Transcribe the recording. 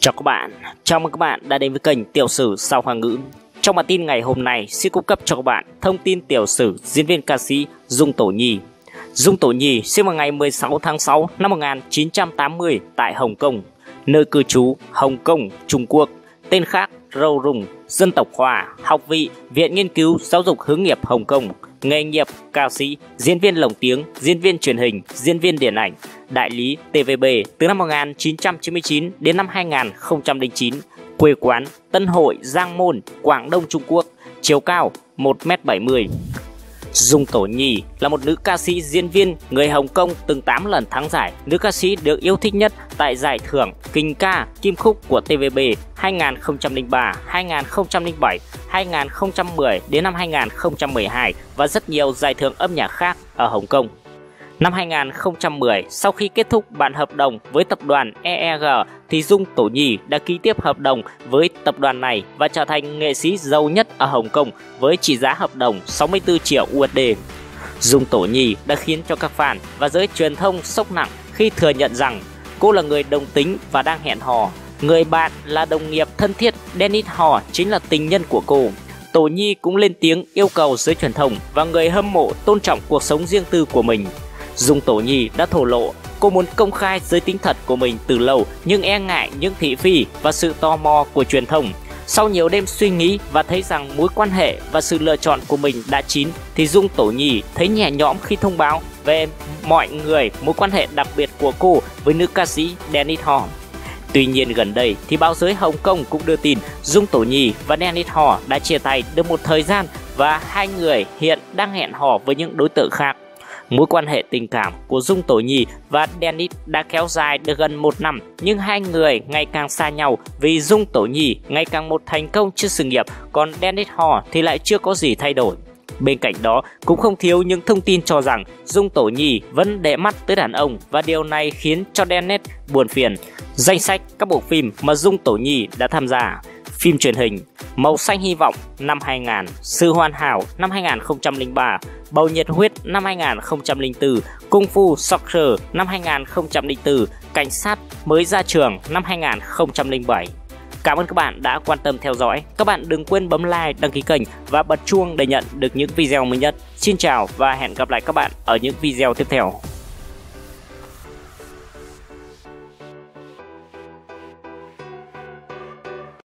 Chào các bạn, chào mừng các bạn đã đến với kênh Tiểu sử Sao Hoa ngữ. Trong bản tin ngày hôm nay xin cung cấp cho các bạn thông tin tiểu sử diễn viên ca sĩ Dung Tổ Nhi. Dung Tổ Nhi sinh vào ngày 16 tháng 6 năm 1980 tại Hồng Kông, nơi cư trú Hồng Kông, Trung Quốc, tên khác Râu Rùng, dân tộc Hoa, học vị Viện Nghiên cứu Giáo dục Hướng nghiệp Hồng Kông, nghề nghiệp ca sĩ, diễn viên lồng tiếng, diễn viên truyền hình, diễn viên điện ảnh, đại lý TVB từ năm 1999 đến năm 2009, quê quán Tân Hội, Giang Môn, Quảng Đông Trung Quốc, chiều cao 1m70. Dung Tổ Nhi là một nữ ca sĩ diễn viên người Hồng Kông từng 8 lần thắng giải nữ ca sĩ được yêu thích nhất tại giải thưởng Kinh ca Kim khúc của TVB 2003, 2007, 2010 đến năm 2012 và rất nhiều giải thưởng âm nhạc khác ở Hồng Kông. Năm 2010, sau khi kết thúc bản hợp đồng với tập đoàn EEG thì Dung Tổ Nhi đã ký tiếp hợp đồng với tập đoàn này và trở thành nghệ sĩ giàu nhất ở Hồng Kông với trị giá hợp đồng 64 triệu USD. Dung Tổ Nhi đã khiến cho các fan và giới truyền thông sốc nặng khi thừa nhận rằng cô là người đồng tính và đang hẹn hò. Người bạn là đồng nghiệp thân thiết Dennis Hò chính là tình nhân của cô. Tổ Nhi cũng lên tiếng yêu cầu giới truyền thông và người hâm mộ tôn trọng cuộc sống riêng tư của mình. Dung Tổ Nhi đã thổ lộ cô muốn công khai giới tính thật của mình từ lâu, nhưng e ngại những thị phi và sự tò mò của truyền thông. Sau nhiều đêm suy nghĩ và thấy rằng mối quan hệ và sự lựa chọn của mình đã chín, thì Dung Tổ Nhi thấy nhẹ nhõm khi thông báo về mọi người mối quan hệ đặc biệt của cô với nữ ca sĩ Dennis Ho. Tuy nhiên gần đây thì báo giới Hồng Kông cũng đưa tin Dung Tổ Nhi và Dennis Ho đã chia tay được một thời gian và hai người hiện đang hẹn hò với những đối tượng khác. Mối quan hệ tình cảm của Dung Tổ Nhi và Dennis đã kéo dài được gần một năm, nhưng hai người ngày càng xa nhau vì Dung Tổ Nhi ngày càng một thành công trên sự nghiệp, còn Dennis Ho thì lại chưa có gì thay đổi. Bên cạnh đó, cũng không thiếu những thông tin cho rằng Dung Tổ Nhi vẫn để mắt tới đàn ông và điều này khiến cho Dennis buồn phiền. Danh sách các bộ phim mà Dung Tổ Nhi đã tham gia Phim truyền hình Màu xanh hy vọng năm 2000, Sự hoàn hảo năm 2003, Bầu nhiệt huyết năm 2004, cung Fu Soccer năm 2004, Cảnh sát mới ra trường năm 2007. Cảm ơn các bạn đã quan tâm theo dõi. Các bạn đừng quên bấm like, đăng ký kênh và bật chuông để nhận được những video mới nhất. Xin chào và hẹn gặp lại các bạn ở những video tiếp theo.